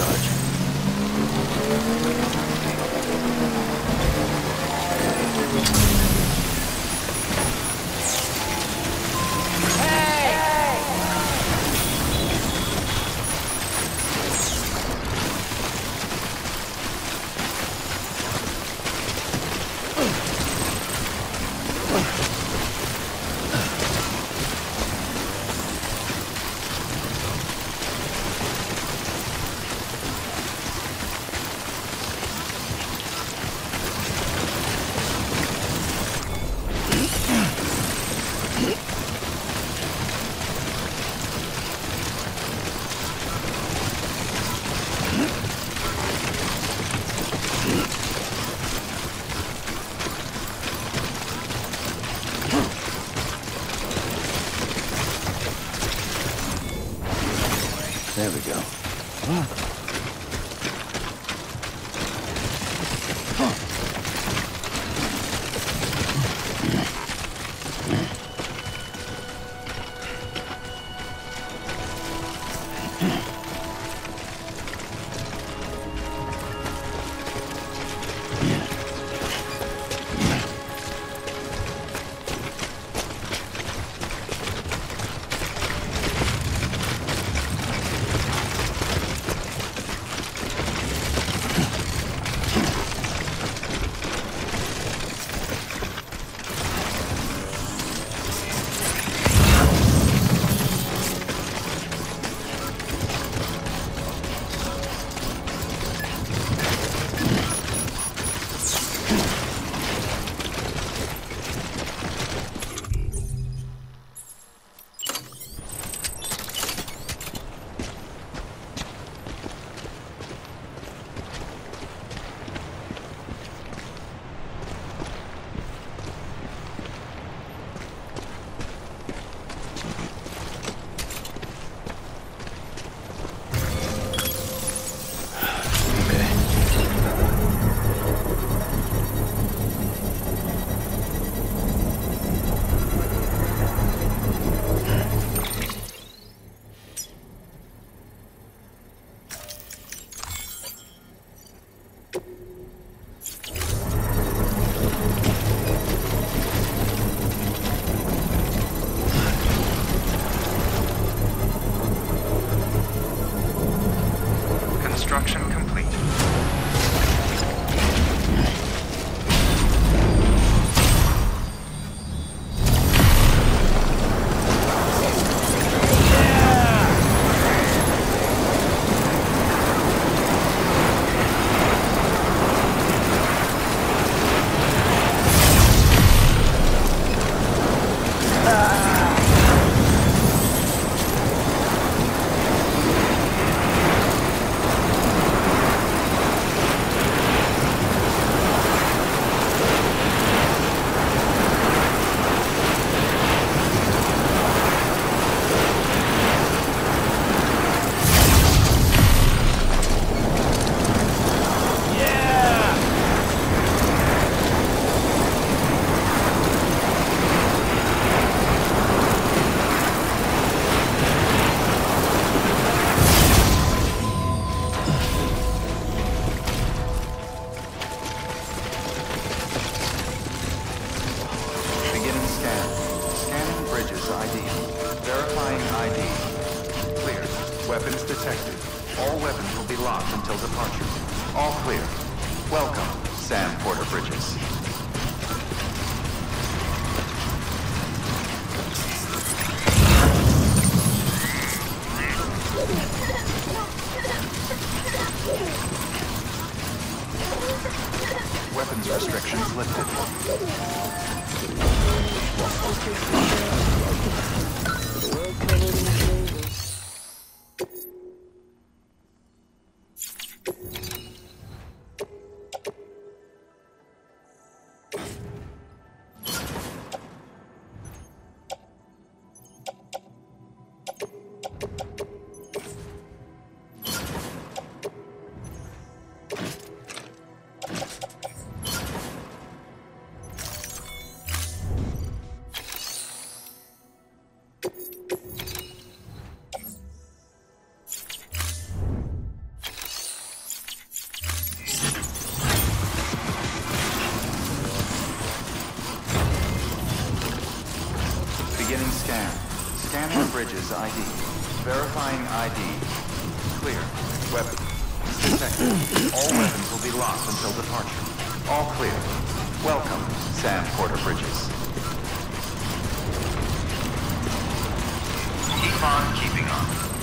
charge. There we go. Weapons detected. All weapons will be locked until departure. All clear. Welcome, Sam Porter Bridges. Scanning Bridges ID. Verifying ID. Clear. Weapon. Detected. All weapons will be locked until departure. All clear. Welcome, Sam Porter Bridges. Keep on keeping on.